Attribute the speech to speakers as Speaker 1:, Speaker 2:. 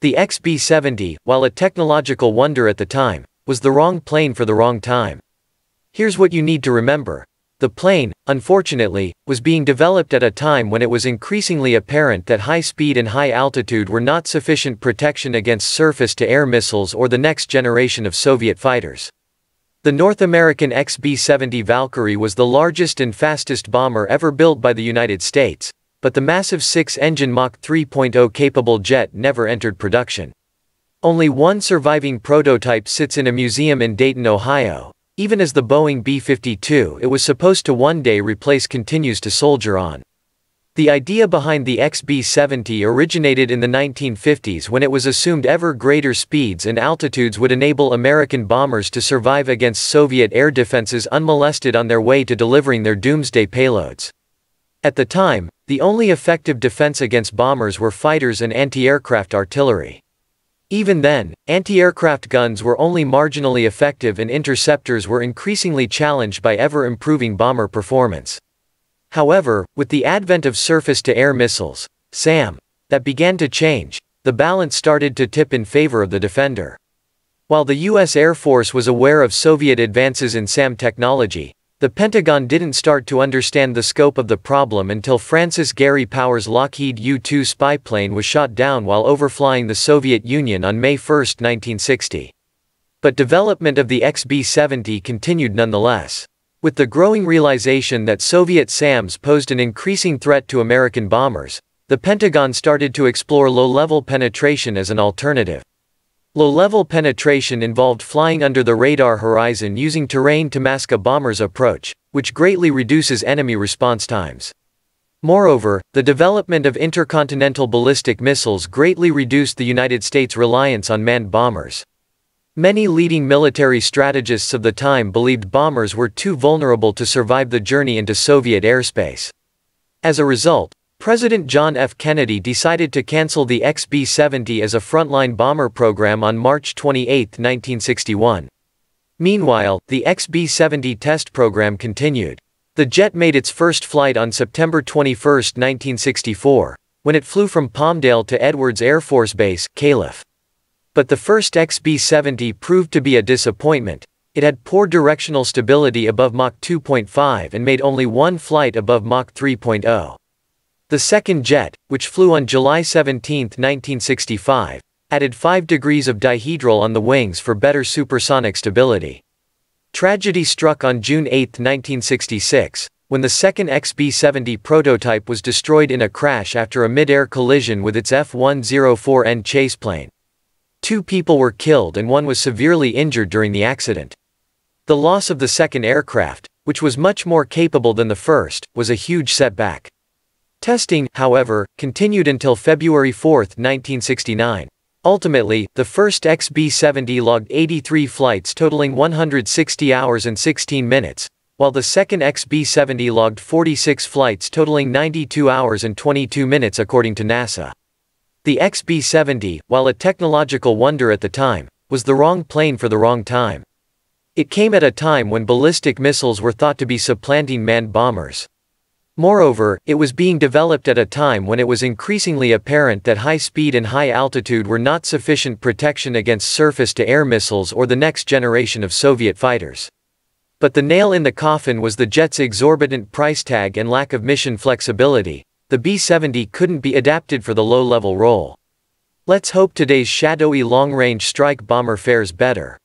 Speaker 1: The XB-70, while a technological wonder at the time, was the wrong plane for the wrong time. Here's what you need to remember. The plane, unfortunately, was being developed at a time when it was increasingly apparent that high speed and high altitude were not sufficient protection against surface-to-air missiles or the next generation of Soviet fighters. The North American XB-70 Valkyrie was the largest and fastest bomber ever built by the United States, but the massive six-engine Mach 3.0 capable jet never entered production. Only one surviving prototype sits in a museum in Dayton, Ohio, even as the Boeing B-52 it was supposed to one day replace continues to soldier on. The idea behind the XB-70 originated in the 1950s when it was assumed ever greater speeds and altitudes would enable American bombers to survive against Soviet air defenses unmolested on their way to delivering their doomsday payloads. At the time, the only effective defense against bombers were fighters and anti-aircraft artillery. Even then, anti-aircraft guns were only marginally effective and interceptors were increasingly challenged by ever-improving bomber performance. However, with the advent of surface-to-air missiles, SAM, that began to change, the balance started to tip in favor of the defender. While the U.S. Air Force was aware of Soviet advances in SAM technology, the Pentagon didn't start to understand the scope of the problem until Francis Gary Powers' Lockheed U-2 spy plane was shot down while overflying the Soviet Union on May 1, 1960. But development of the XB-70 continued nonetheless. With the growing realization that Soviet SAMs posed an increasing threat to American bombers, the Pentagon started to explore low-level penetration as an alternative. Low-level penetration involved flying under the radar horizon using terrain to mask a bomber's approach, which greatly reduces enemy response times. Moreover, the development of intercontinental ballistic missiles greatly reduced the United States' reliance on manned bombers. Many leading military strategists of the time believed bombers were too vulnerable to survive the journey into Soviet airspace. As a result, President John F. Kennedy decided to cancel the XB-70 as a frontline bomber program on March 28, 1961. Meanwhile, the XB-70 test program continued. The jet made its first flight on September 21, 1964, when it flew from Palmdale to Edwards Air Force Base, Calif. But the first XB-70 proved to be a disappointment. It had poor directional stability above Mach 2.5 and made only one flight above Mach 3.0. The second jet, which flew on July 17, 1965, added 5 degrees of dihedral on the wings for better supersonic stability. Tragedy struck on June 8, 1966, when the second XB-70 prototype was destroyed in a crash after a mid-air collision with its F-104N chase plane. Two people were killed and one was severely injured during the accident. The loss of the second aircraft, which was much more capable than the first, was a huge setback. Testing, however, continued until February 4, 1969. Ultimately, the first XB-70 logged 83 flights totaling 160 hours and 16 minutes, while the second XB-70 logged 46 flights totaling 92 hours and 22 minutes according to NASA. The XB-70, while a technological wonder at the time, was the wrong plane for the wrong time. It came at a time when ballistic missiles were thought to be supplanting manned bombers. Moreover, it was being developed at a time when it was increasingly apparent that high speed and high altitude were not sufficient protection against surface-to-air missiles or the next generation of Soviet fighters. But the nail in the coffin was the jet's exorbitant price tag and lack of mission flexibility. The B-70 couldn't be adapted for the low-level role. Let's hope today's shadowy long-range strike bomber fares better.